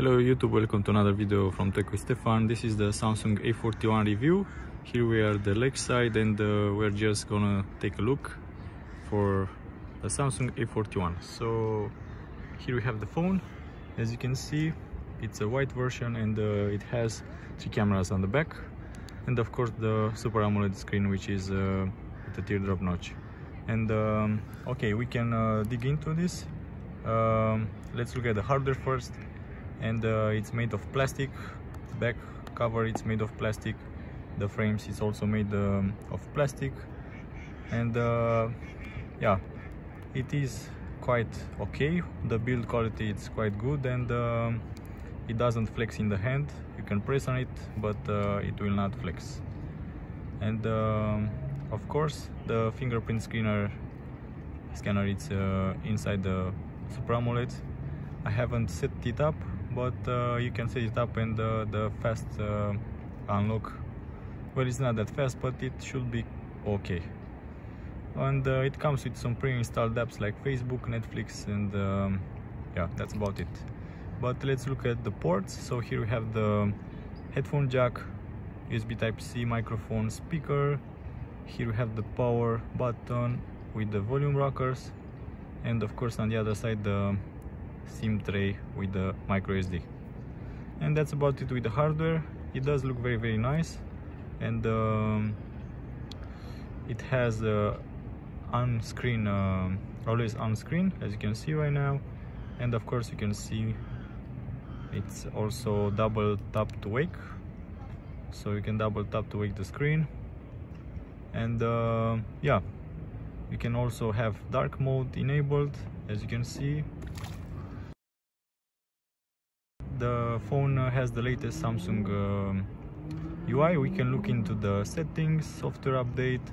Hello YouTube, welcome to another video from Tech with Stefan. This is the Samsung A41 review. Here we are the lakeside and uh, we're just gonna take a look for the Samsung A41. So here we have the phone. As you can see, it's a white version and uh, it has three cameras on the back. And of course the Super AMOLED screen which is uh, the teardrop notch. And um, okay, we can uh, dig into this. Um, let's look at the hardware first and uh, it's made of plastic. The back cover it's made of plastic. The frames is also made um, of plastic. And uh, yeah it is quite okay. The build quality is quite good. And um, it doesn't flex in the hand. You can press on it but uh, it will not flex. And um, of course the fingerprint scanner scanner it's uh, inside the Super AMOLED. I haven't set it up but uh, you can set it up and uh, the fast uh, unlock. Well it's not that fast but it should be okay. And uh, it comes with some pre-installed apps like Facebook, Netflix and um, yeah that's about it. But let's look at the ports. So here we have the headphone jack USB Type-C microphone speaker. Here we have the power button with the volume rockers. And of course on the other side the SIM tray with the micro SD and that's about it with the hardware. It does look very very nice. And um, it has on screen uh, always on screen as you can see right now. And of course you can see it's also double tap to wake. So you can double tap to wake the screen. And uh, yeah you can also have dark mode enabled as you can see the phone has the latest Samsung uh, UI we can look into the settings software update.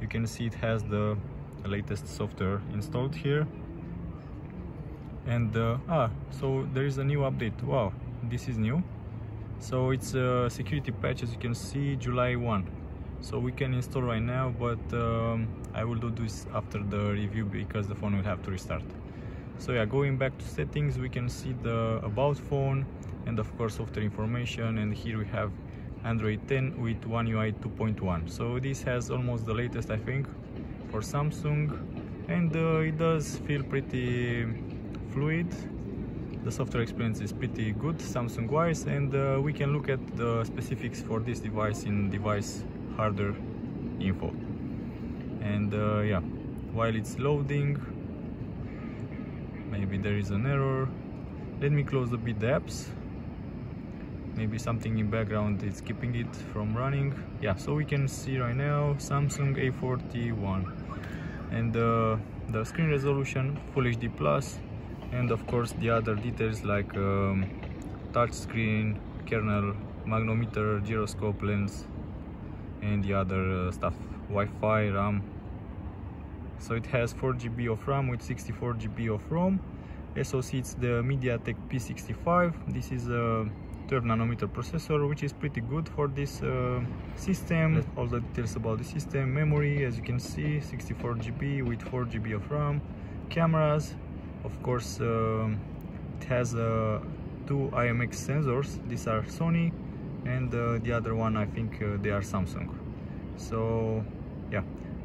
You can see it has the latest software installed here. And uh, ah so there is a new update. Wow this is new. So it's a security patch as you can see July 1 so we can install right now but um, I will do this after the review because the phone will have to restart so yeah going back to settings we can see the about phone and of course software information and here we have android 10 with one ui 2.1 so this has almost the latest i think for samsung. And uh, it does feel pretty fluid. The software experience is pretty good samsung wise and uh, we can look at the specifics for this device in device hardware info. And uh, yeah while it's loading maybe there is an error. Let me close a bit the apps. Maybe something in background is keeping it from running. Yeah so we can see right now samsung a41 and uh, the screen resolution full hd plus. And of course the other details like um, touch screen kernel magnometer gyroscope lens and the other uh, stuff. Wi-fi ram so it has 4 GB of RAM with 64 GB of ROM. SoC it's the MediaTek P65 this is a 12 nanometer processor which is pretty good for this uh, system. All the details about the system. Memory as you can see 64 GB with 4 GB of RAM. Cameras of course uh, it has uh, two IMX sensors. These are Sony and uh, the other one I think uh, they are Samsung. So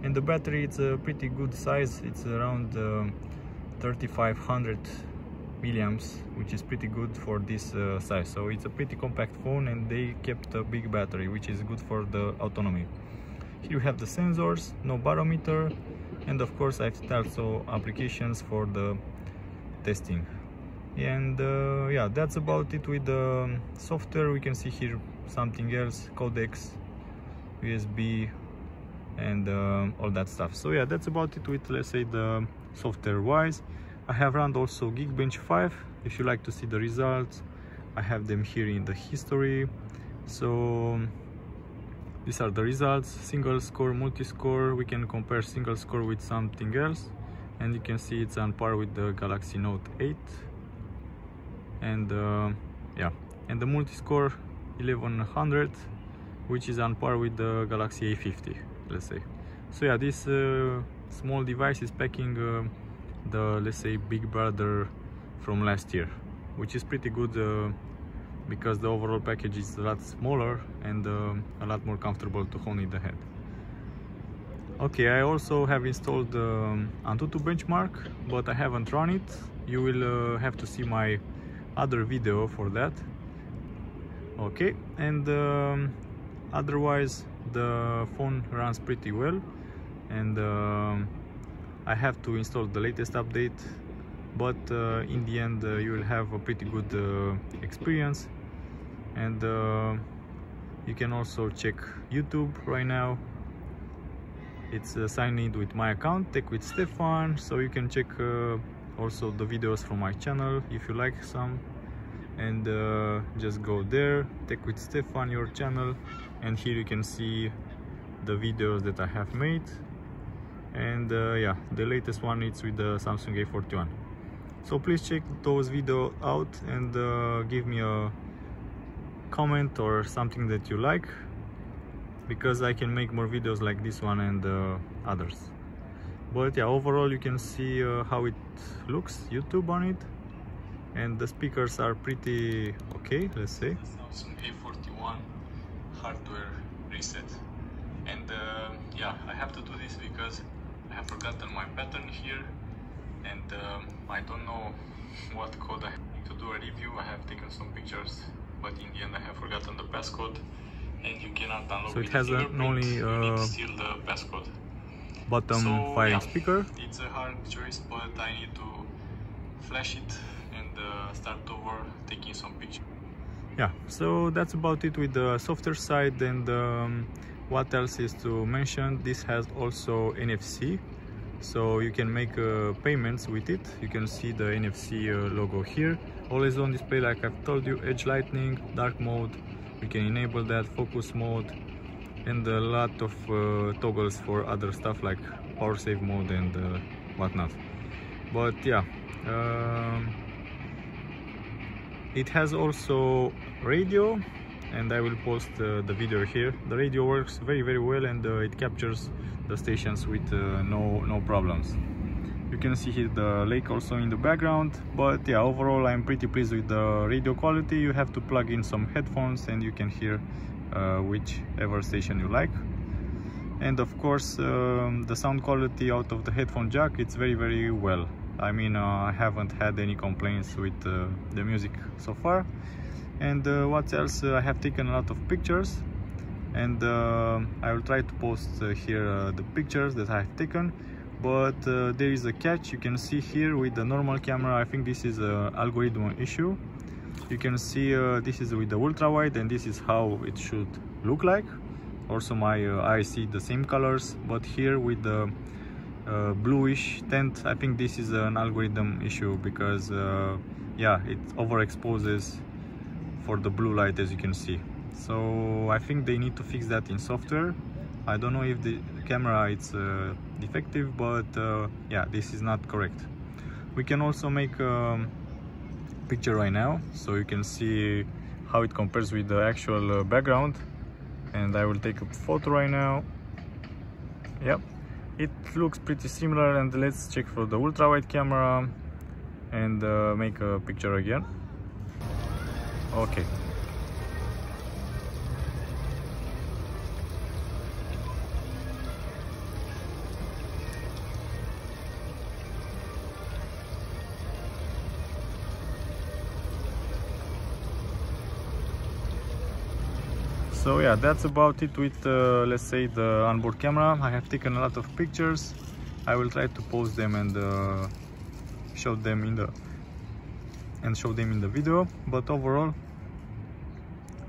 and the battery it's a pretty good size. It's around um, 3500 milliamps which is pretty good for this uh, size. So it's a pretty compact phone and they kept a big battery which is good for the autonomy. Here you have the sensors no barometer and of course I've also applications for the testing. And uh, yeah that's about it with the software. We can see here something else codecs USB and um, all that stuff. So yeah that's about it with let's say the software wise i have run also geekbench 5 if you like to see the results. I have them here in the history. So these are the results. Single score multi-score. We can compare single score with something else. And you can see it's on par with the galaxy note 8 and uh, yeah. And the multi-score 1100 which is on par with the galaxy a50 let's say so yeah this uh, small device is packing uh, the let's say big brother from last year which is pretty good uh, because the overall package is a lot smaller and uh, a lot more comfortable to hold in the head. Okay, I also have installed um, Antutu benchmark, but I haven't run it. You will uh, have to see my other video for that. Okay, and um, otherwise the phone runs pretty well and um, I have to install the latest update but uh, in the end uh, you will have a pretty good uh, experience. And uh, you can also check YouTube right now. It's uh, signed in with my account tech with Stefan so you can check also the videos from my channel if you like some. And just go there tech with Stefan your channel and here you can see the videos that I have made. And uh, yeah the latest one is with the Samsung A41 so please check those videos out and uh, give me a comment or something that you like because I can make more videos like this one and uh, others. But yeah overall you can see uh, how it looks YouTube on it. And the speakers are pretty okay let's say. Samsung A41 hardware reset. And uh, yeah I have to do this because I have forgotten my pattern here. And um, I don't know what code I need to do a review. I have taken some pictures but in the end I have forgotten the passcode. And you cannot download so it has an only uh, still the passcode. bottom so, firing yeah, speaker? it's a hard choice but I need to flash it and uh, start over taking some pictures yeah. So that's about it with the software side and um, what else is to mention? This has also NFC so you can make uh, payments with it. You can see the NFC uh, logo here. Always on display like I've told you edge lightning dark mode. You can enable that focus mode and a lot of uh, toggles for other stuff like power save mode and uh, whatnot. But yeah um, it has also radio and I will post uh, the video here. The radio works very very well and uh, it captures the stations with uh, no no problems. You can see here the lake also in the background but yeah overall i'm pretty pleased with the radio quality. You have to plug in some headphones and you can hear uh, whichever station you like. And of course um, the sound quality out of the headphone jack it's very very well i mean uh, i haven't had any complaints with uh, the music so far. And uh, what else? Uh, i have taken a lot of pictures. And uh, I will try to post uh, here the pictures that I've taken. But there is a catch you can see here with the normal camera. I think this is an algorithm issue. You can see this is with the ultra wide and this is how it should look like. Also my uh, eyes see the same colors. But here with the bluish tint. I think this is an algorithm issue because yeah it overexposes for the blue light as you can see. So I think they need to fix that in software. I don't know if the camera is uh, defective but uh, yeah this is not correct. We can also make a um, picture right now so you can see how it compares with the actual uh, background. And I will take a photo right now. Yep it looks pretty similar and let's check for the ultra wide camera and uh, make a picture again. Okay so yeah that's about it with uh, let's say the onboard camera. I have taken a lot of pictures. I will try to post them and uh, show them in the and show them in the video. But overall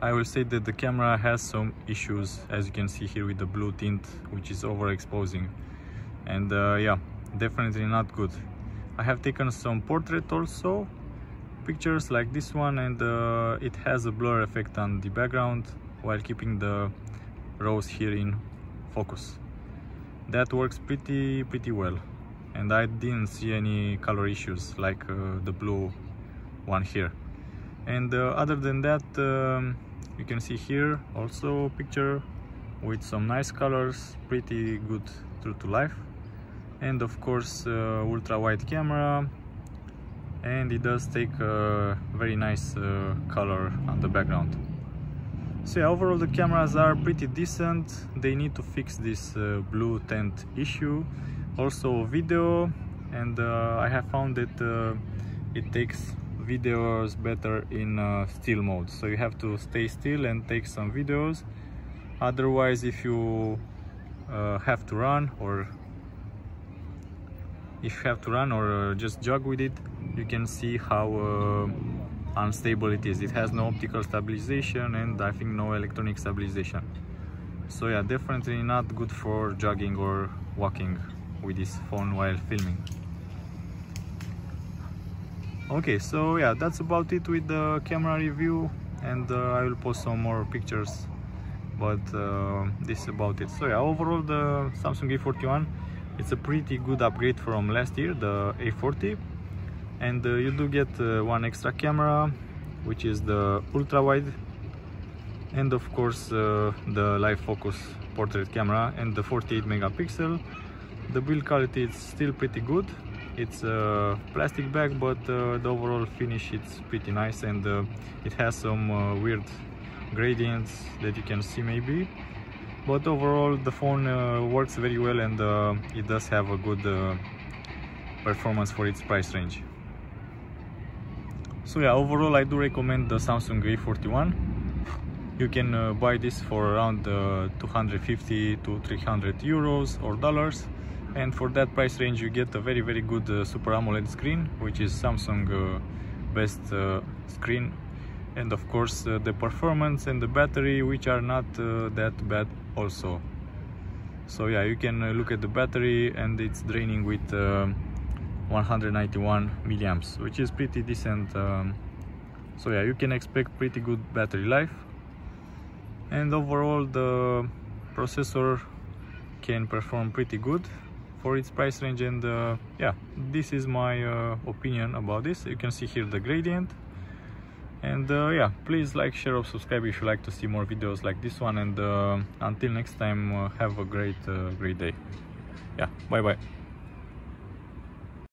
i will say that the camera has some issues as you can see here with the blue tint which is overexposing. And uh, yeah definitely not good. I have taken some portrait also pictures like this one and uh, it has a blur effect on the background while keeping the rose here in focus. That works pretty pretty well. And I didn't see any color issues like uh, the blue one here. And uh, other than that um, you can see here also picture with some nice colors pretty good true to life. And of course uh, ultra wide camera. And it does take a very nice uh, color on the background so yeah, overall the cameras are pretty decent. They need to fix this uh, blue tint issue. Also video and uh, I have found that uh, it takes videos better in uh, still mode. So you have to stay still and take some videos. Otherwise if you uh, have to run or if you have to run or uh, just jog with it you can see how unstable it is. It has no optical stabilization and I think no electronic stabilization. So yeah definitely not good for jogging or walking with this phone while filming. Okay so yeah that's about it with the camera review and uh, I will post some more pictures but uh, this is about it. So yeah overall the Samsung A41 it's a pretty good upgrade from last year the A40 and uh, you do get uh, one extra camera which is the ultra wide and of course uh, the live focus portrait camera and the 48 megapixel. The build quality is still pretty good. It's a plastic bag but uh, the overall finish it's pretty nice and uh, it has some uh, weird gradients that you can see maybe. But overall the phone works very well and it does have a good performance for its price range so yeah overall I do recommend the Samsung A41 you can buy this for around 250 to 300 euros or dollars. And for that price range you get a very very good uh, Super AMOLED screen which is Samsung uh, best uh, screen. And of course uh, the performance and the battery which are not uh, that bad also. So yeah you can uh, look at the battery and it's draining with 191 milliamps which is pretty decent um, so yeah you can expect pretty good battery life. And overall the processor can perform pretty good for its price range and uh, yeah this is my uh, opinion about this. You can see here the gradient. And uh, yeah please like share or subscribe if you like to see more videos like this one. And uh, until next time uh, have a great uh, great day. Yeah bye bye